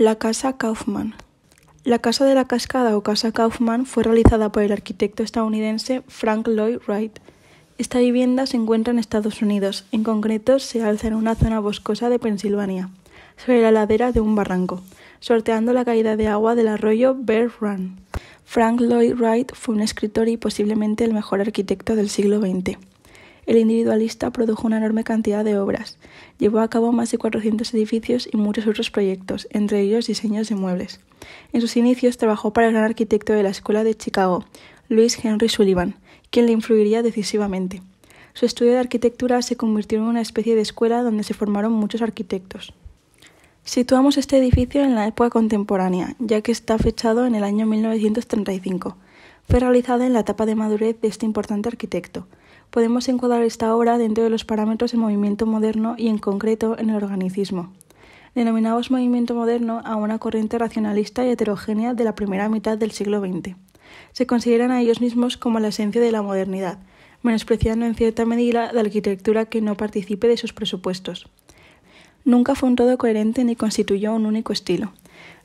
La Casa Kaufman. La Casa de la Cascada o Casa Kaufman fue realizada por el arquitecto estadounidense Frank Lloyd Wright. Esta vivienda se encuentra en Estados Unidos, en concreto se alza en una zona boscosa de Pensilvania, sobre la ladera de un barranco, sorteando la caída de agua del arroyo Bear Run. Frank Lloyd Wright fue un escritor y posiblemente el mejor arquitecto del siglo XX. El individualista produjo una enorme cantidad de obras, llevó a cabo más de 400 edificios y muchos otros proyectos, entre ellos diseños de muebles. En sus inicios trabajó para el gran arquitecto de la Escuela de Chicago, Louis Henry Sullivan, quien le influiría decisivamente. Su estudio de arquitectura se convirtió en una especie de escuela donde se formaron muchos arquitectos. Situamos este edificio en la época contemporánea, ya que está fechado en el año 1935. Fue realizada en la etapa de madurez de este importante arquitecto podemos encuadrar esta obra dentro de los parámetros del movimiento moderno y en concreto en el organicismo. Denominamos movimiento moderno a una corriente racionalista y heterogénea de la primera mitad del siglo XX. Se consideran a ellos mismos como la esencia de la modernidad, menospreciando en cierta medida la arquitectura que no participe de sus presupuestos. Nunca fue un todo coherente ni constituyó un único estilo.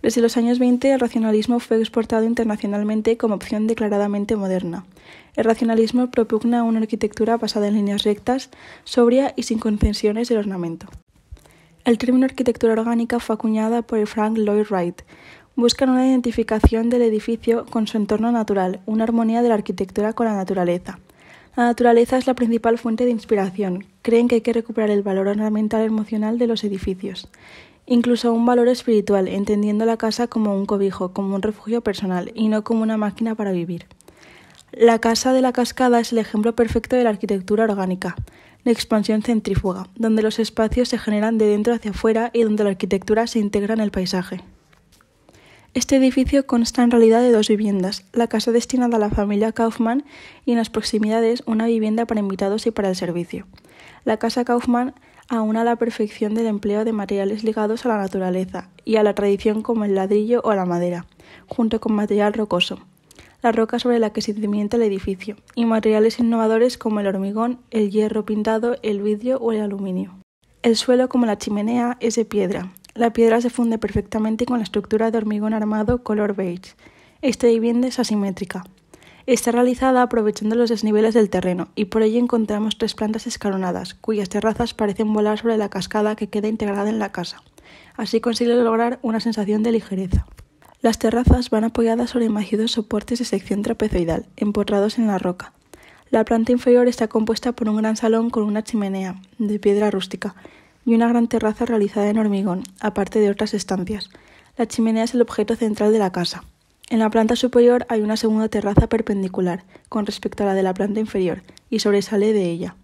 Desde los años 20 el racionalismo fue exportado internacionalmente como opción declaradamente moderna. El racionalismo propugna una arquitectura basada en líneas rectas, sobria y sin concesiones del ornamento. El término arquitectura orgánica fue acuñada por Frank Lloyd Wright. Buscan una identificación del edificio con su entorno natural, una armonía de la arquitectura con la naturaleza. La naturaleza es la principal fuente de inspiración. Creen que hay que recuperar el valor ornamental emocional de los edificios incluso un valor espiritual, entendiendo la casa como un cobijo, como un refugio personal y no como una máquina para vivir. La casa de la cascada es el ejemplo perfecto de la arquitectura orgánica, la expansión centrífuga, donde los espacios se generan de dentro hacia afuera y donde la arquitectura se integra en el paisaje. Este edificio consta en realidad de dos viviendas, la casa destinada a la familia Kaufmann y en las proximidades una vivienda para invitados y para el servicio. La casa Kaufmann aúna a la perfección del empleo de materiales ligados a la naturaleza y a la tradición como el ladrillo o la madera, junto con material rocoso, la roca sobre la que se cimienta el edificio, y materiales innovadores como el hormigón, el hierro pintado, el vidrio o el aluminio. El suelo, como la chimenea, es de piedra. La piedra se funde perfectamente con la estructura de hormigón armado color beige. Esta vivienda es asimétrica. Está realizada aprovechando los desniveles del terreno y por ello encontramos tres plantas escalonadas, cuyas terrazas parecen volar sobre la cascada que queda integrada en la casa. Así consigue lograr una sensación de ligereza. Las terrazas van apoyadas sobre macidos soportes de sección trapezoidal, empotrados en la roca. La planta inferior está compuesta por un gran salón con una chimenea, de piedra rústica, y una gran terraza realizada en hormigón, aparte de otras estancias. La chimenea es el objeto central de la casa. En la planta superior hay una segunda terraza perpendicular con respecto a la de la planta inferior y sobresale de ella.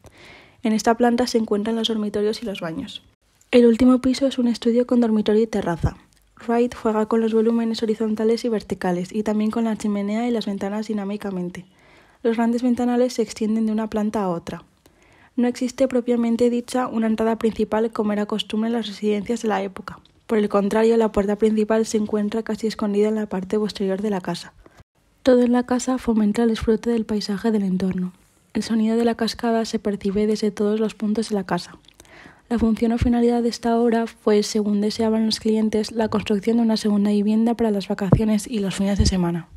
En esta planta se encuentran los dormitorios y los baños. El último piso es un estudio con dormitorio y terraza. Wright juega con los volúmenes horizontales y verticales y también con la chimenea y las ventanas dinámicamente. Los grandes ventanales se extienden de una planta a otra. No existe propiamente dicha una entrada principal como era costumbre en las residencias de la época. Por el contrario, la puerta principal se encuentra casi escondida en la parte posterior de la casa. Todo en la casa fomenta el disfrute del paisaje del entorno. El sonido de la cascada se percibe desde todos los puntos de la casa. La función o finalidad de esta obra fue, según deseaban los clientes, la construcción de una segunda vivienda para las vacaciones y los fines de semana.